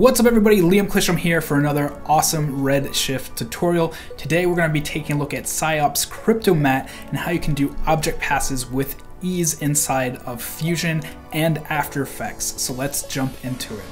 What's up everybody, Liam Clisham here for another awesome Redshift tutorial. Today we're going to be taking a look at PsyOp's Cryptomatte and how you can do object passes with ease inside of Fusion and After Effects. So let's jump into it.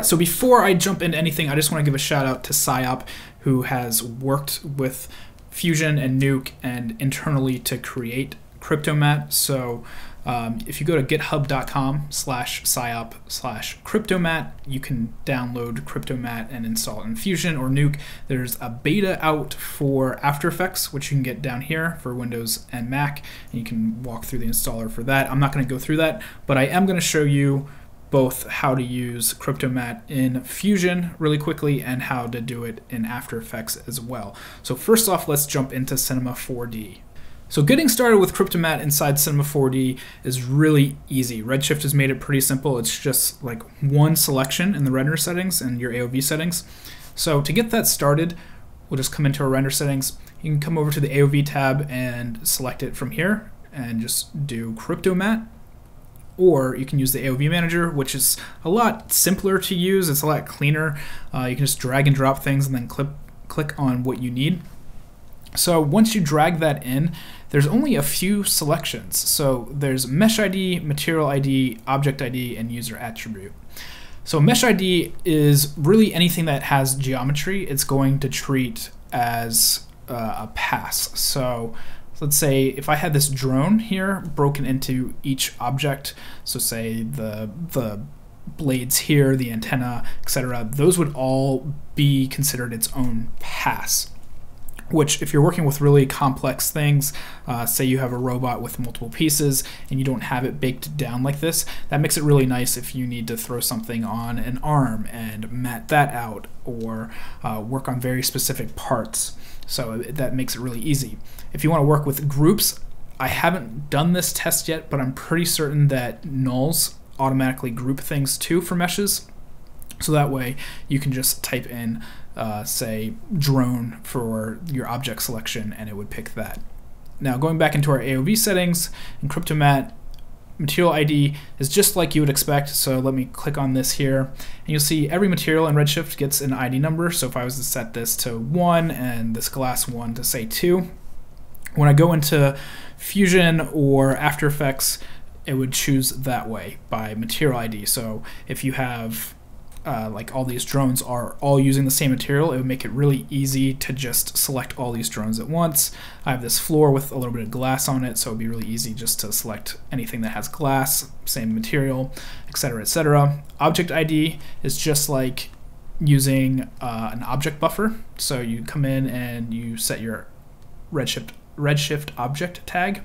Right, so before I jump into anything, I just want to give a shout out to PsyOp, who has worked with Fusion and Nuke and internally to create Cryptomatte. So um, if you go to github.com slash psyop slash cryptomatte, you can download Cryptomatte and install it in Fusion or Nuke. There's a beta out for After Effects, which you can get down here for Windows and Mac, and you can walk through the installer for that. I'm not going to go through that, but I am going to show you both how to use Cryptomatte in Fusion really quickly and how to do it in After Effects as well. So first off, let's jump into Cinema 4D. So getting started with Cryptomatte inside Cinema 4D is really easy. Redshift has made it pretty simple. It's just like one selection in the render settings and your AOV settings. So to get that started, we'll just come into our render settings. You can come over to the AOV tab and select it from here and just do Cryptomatte or you can use the AOV manager, which is a lot simpler to use. It's a lot cleaner. Uh, you can just drag and drop things and then click click on what you need. So once you drag that in, there's only a few selections. So there's mesh ID, material ID, object ID, and user attribute. So mesh ID is really anything that has geometry. It's going to treat as uh, a pass. So let's say if I had this drone here broken into each object, so say the the blades here, the antenna, etc., those would all be considered its own pass. Which, if you're working with really complex things, uh, say you have a robot with multiple pieces and you don't have it baked down like this, that makes it really nice if you need to throw something on an arm and mat that out or uh, work on very specific parts. So that makes it really easy. If you want to work with groups, I haven't done this test yet, but I'm pretty certain that nulls automatically group things too for meshes. So that way you can just type in, uh, say, drone for your object selection and it would pick that. Now going back into our AOV settings in Cryptomatte, material ID is just like you would expect. So let me click on this here and you'll see every material in Redshift gets an ID number. So if I was to set this to one and this glass one to say two, when I go into Fusion or After Effects, it would choose that way by material ID. So if you have uh, like all these drones are all using the same material, it would make it really easy to just select all these drones at once. I have this floor with a little bit of glass on it, so it'd be really easy just to select anything that has glass, same material, etc., etc. Object ID is just like using uh, an object buffer. So you come in and you set your Redshift Redshift object tag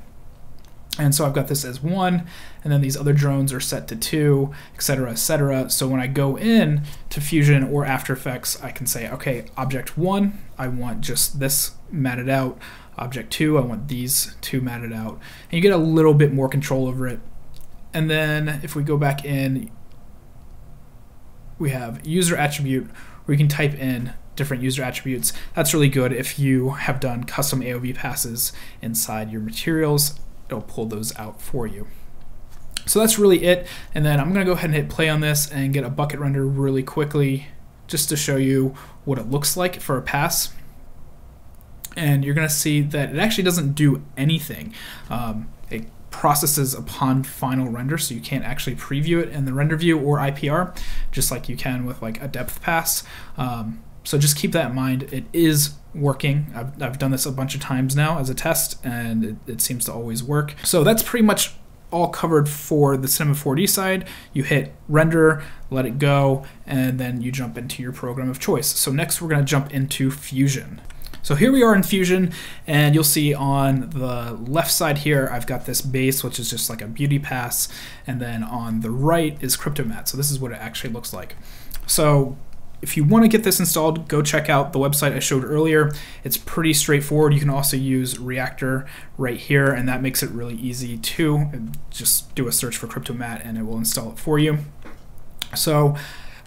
and so I've got this as one, and then these other drones are set to two, et cetera, et cetera. So when I go in to Fusion or After Effects, I can say, okay, object one, I want just this matted out. Object two, I want these two matted out. And you get a little bit more control over it. And then if we go back in, we have user attribute where you can type in different user attributes. That's really good if you have done custom AOV passes inside your materials it'll pull those out for you. So that's really it. And then I'm gonna go ahead and hit play on this and get a bucket render really quickly just to show you what it looks like for a pass. And you're gonna see that it actually doesn't do anything. Um, it processes upon final render, so you can't actually preview it in the render view or IPR, just like you can with like a depth pass. Um, so just keep that in mind. It is working. I've, I've done this a bunch of times now as a test, and it, it seems to always work. So that's pretty much all covered for the Cinema 4D side. You hit render, let it go, and then you jump into your program of choice. So next we're going to jump into Fusion. So here we are in Fusion, and you'll see on the left side here, I've got this base, which is just like a beauty pass, and then on the right is Cryptomatte. So this is what it actually looks like. So if you want to get this installed, go check out the website I showed earlier. It's pretty straightforward. You can also use Reactor right here, and that makes it really easy too. Just do a search for CryptoMatte and it will install it for you. So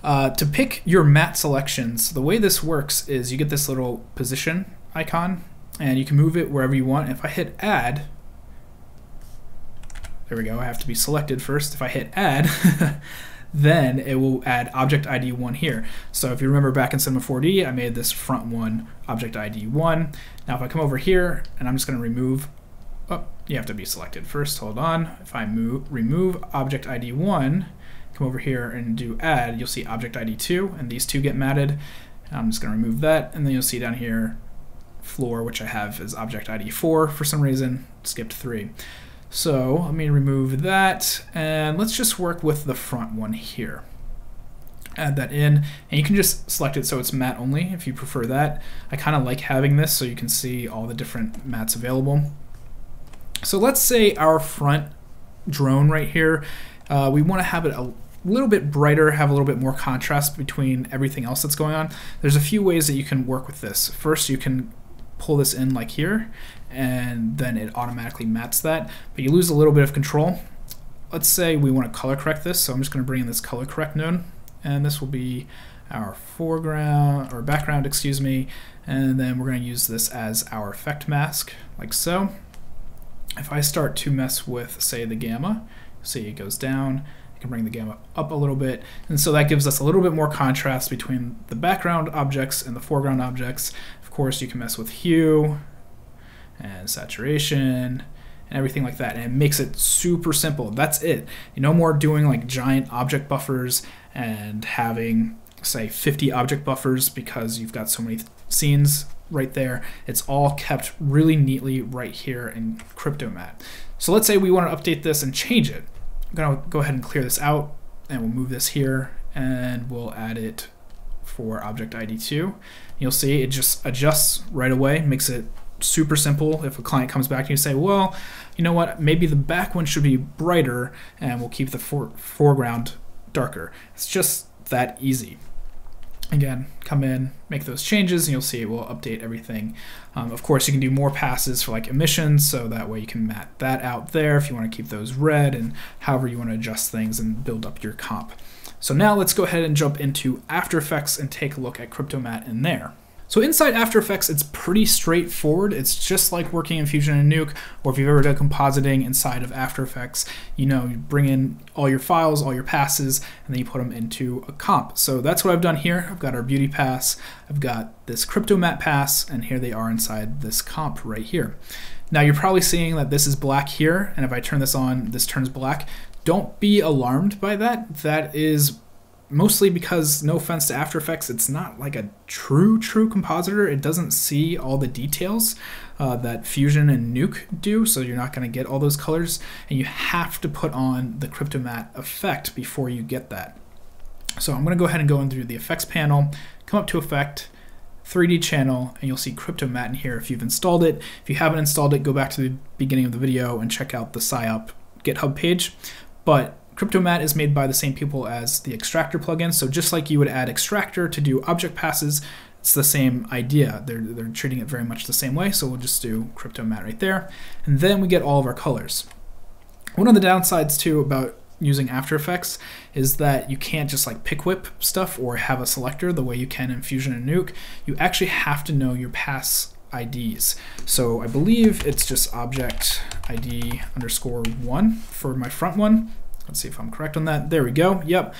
uh, to pick your mat selections, the way this works is you get this little position icon, and you can move it wherever you want. If I hit add, there we go, I have to be selected first. If I hit add, then it will add object ID 1 here. So if you remember back in Cinema 4D, I made this front one object ID 1. Now if I come over here and I'm just going to remove, oh, you have to be selected first, hold on. If I move, remove object ID 1, come over here and do add, you'll see object ID 2 and these two get matted. I'm just going to remove that and then you'll see down here floor, which I have as object ID 4 for some reason, skipped 3. So let me remove that and let's just work with the front one here. Add that in and you can just select it so it's matte only if you prefer that. I kind of like having this so you can see all the different mats available. So let's say our front drone right here, uh, we want to have it a little bit brighter, have a little bit more contrast between everything else that's going on. There's a few ways that you can work with this. First, you can pull this in like here, and then it automatically maps that, but you lose a little bit of control. Let's say we want to color correct this, so I'm just going to bring in this color correct node, and this will be our foreground, or background, excuse me, and then we're going to use this as our effect mask, like so. If I start to mess with, say, the gamma, see it goes down, I can bring the gamma up a little bit, and so that gives us a little bit more contrast between the background objects and the foreground objects. Of course, you can mess with hue, and saturation and everything like that. And it makes it super simple. That's it. No more doing like giant object buffers and having, say, 50 object buffers because you've got so many scenes right there. It's all kept really neatly right here in CryptoMatte. So let's say we want to update this and change it. I'm going to go ahead and clear this out and we'll move this here and we'll add it for object ID 2. You'll see it just adjusts right away, makes it super simple. If a client comes back and you say, well, you know what, maybe the back one should be brighter and we'll keep the for foreground darker. It's just that easy. Again, come in, make those changes, and you'll see it will update everything. Um, of course, you can do more passes for like emissions, so that way you can mat that out there if you want to keep those red and however you want to adjust things and build up your comp. So now let's go ahead and jump into After Effects and take a look at CryptoMatte in there. So inside After Effects, it's pretty straightforward. It's just like working in Fusion and Nuke, or if you've ever done compositing inside of After Effects, you know, you bring in all your files, all your passes, and then you put them into a comp. So that's what I've done here. I've got our beauty pass, I've got this CryptoMatte pass, and here they are inside this comp right here. Now you're probably seeing that this is black here, and if I turn this on, this turns black. Don't be alarmed by that. That is mostly because no offense to after effects it's not like a true true compositor. It doesn't see all the details uh, that fusion and nuke do so you're not going to get all those colors. And you have to put on the CryptoMatte effect before you get that. So i'm going to go ahead and go into the effects panel come up to effect 3d channel and you'll see CryptoMatte in here if you've installed it. If you haven't installed it go back to the beginning of the video and check out the PsyOp github page. But CryptoMatte is made by the same people as the Extractor plugin, so just like you would add Extractor to do object passes, it's the same idea. They're, they're treating it very much the same way, so we'll just do CryptoMatte right there. And then we get all of our colors. One of the downsides too about using After Effects is that you can't just like pick whip stuff or have a selector the way you can in Fusion and Nuke. You actually have to know your pass IDs. So I believe it's just object ID underscore one for my front one. Let's see if I'm correct on that. There we go. Yep.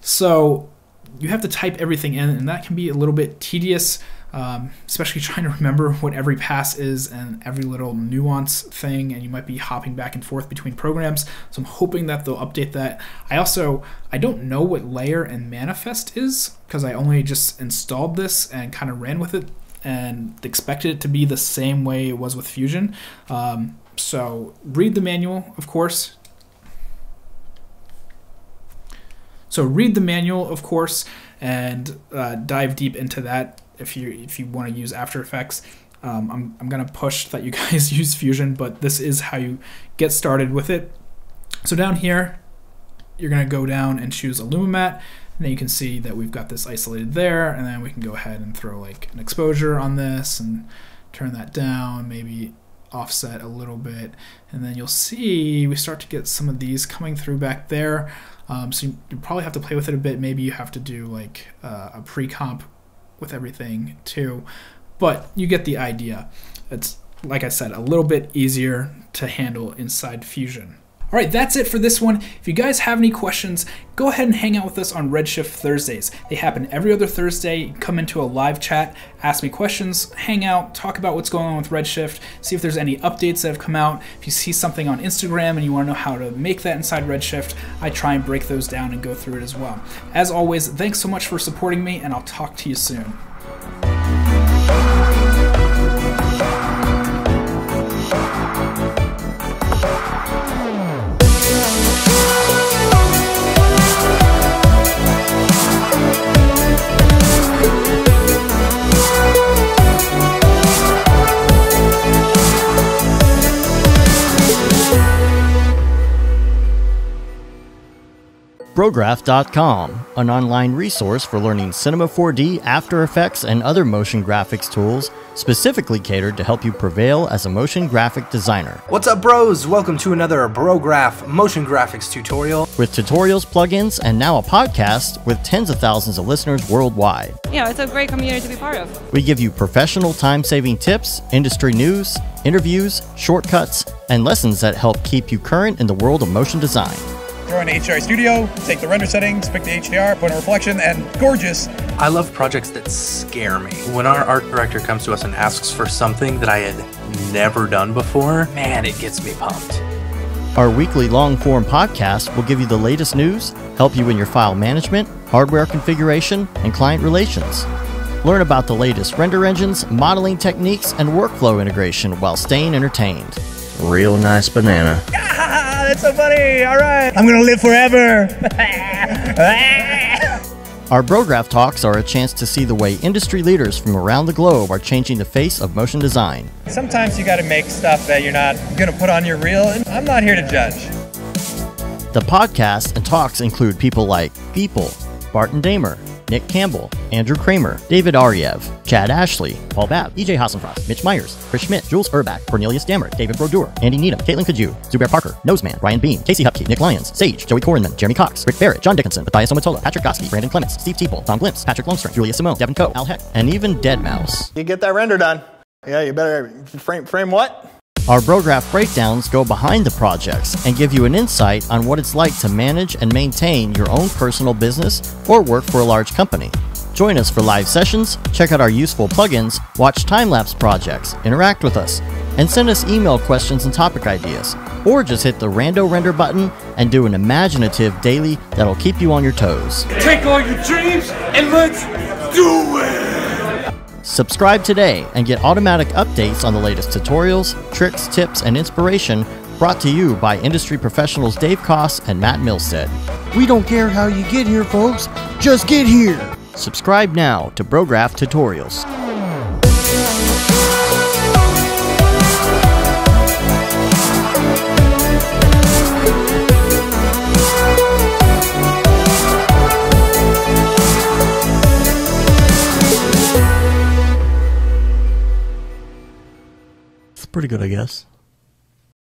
So you have to type everything in, and that can be a little bit tedious, um, especially trying to remember what every pass is and every little nuance thing, and you might be hopping back and forth between programs. So I'm hoping that they'll update that. I also I don't know what layer and manifest is because I only just installed this and kind of ran with it and expected it to be the same way it was with Fusion. Um, so read the manual, of course, So read the manual, of course, and uh, dive deep into that if you if you want to use After Effects. Um, I'm, I'm going to push that you guys use Fusion, but this is how you get started with it. So down here, you're going to go down and choose Illumimatte. And then you can see that we've got this isolated there, and then we can go ahead and throw like an exposure on this and turn that down, maybe offset a little bit, and then you'll see we start to get some of these coming through back there. Um, so you, you, probably have to play with it a bit. Maybe you have to do like uh, a pre-comp with everything too, but you get the idea. It's like I said, a little bit easier to handle inside Fusion. All right, that's it for this one. If you guys have any questions, go ahead and hang out with us on Redshift Thursdays. They happen every other Thursday. Come into a live chat, ask me questions, hang out, talk about what's going on with Redshift, see if there's any updates that have come out. If you see something on Instagram and you want to know how to make that inside Redshift, I try and break those down and go through it as well. As always, thanks so much for supporting me, and I'll talk to you soon. Brograph.com, an online resource for learning Cinema 4D, After Effects, and other motion graphics tools specifically catered to help you prevail as a motion graphic designer. What's up, bros? Welcome to another Brograph motion graphics tutorial. With tutorials, plugins, and now a podcast with tens of thousands of listeners worldwide. Yeah, it's a great community to be part of. We give you professional time saving tips, industry news, interviews, shortcuts, and lessons that help keep you current in the world of motion design. Join HDR Studio, take the render settings, pick the HDR, put in reflection, and gorgeous. I love projects that scare me. When our art director comes to us and asks for something that I had never done before, man, it gets me pumped. Our weekly long form podcast will give you the latest news, help you in your file management, hardware configuration, and client relations. Learn about the latest render engines, modeling techniques, and workflow integration while staying entertained. Real nice banana. That's so funny. All right. I'm going to live forever. Our Brograph Talks are a chance to see the way industry leaders from around the globe are changing the face of motion design. Sometimes you got to make stuff that you're not going to put on your reel, and I'm not here to judge. The podcast and talks include people like Beeple, Barton Damer, Nick Campbell, Andrew Kramer, David Ariev, Chad Ashley, Paul Babb, EJ Hassenfratz, Mitch Myers, Chris Schmidt, Jules Urbach, Cornelius Dammert, David Brodeur, Andy Needham, Caitlin Kaju, Zubair Parker, Noseman, Ryan Bean, Casey Hupke, Nick Lyons, Sage, Joey Korenman, Jeremy Cox, Rick Barrett, John Dickinson, Matthias Omotola, Patrick Goski, Brandon Clements, Steve Teeple, Tom Glimpse, Patrick Longstream, Julia Simone, Devin Coe, Al Heck, and even Deadmau5. You get that render done. Yeah, you better frame frame what? Our Brograph breakdowns go behind the projects and give you an insight on what it's like to manage and maintain your own personal business or work for a large company. Join us for live sessions, check out our useful plugins, watch time lapse projects, interact with us, and send us email questions and topic ideas. Or just hit the Rando Render button and do an imaginative daily that'll keep you on your toes. Take all your dreams and let's do it! Subscribe today and get automatic updates on the latest tutorials, tricks, tips, and inspiration brought to you by industry professionals Dave Koss and Matt Milstead. We don't care how you get here, folks. Just get here. Subscribe now to Brograph Tutorials. Pretty good, I guess.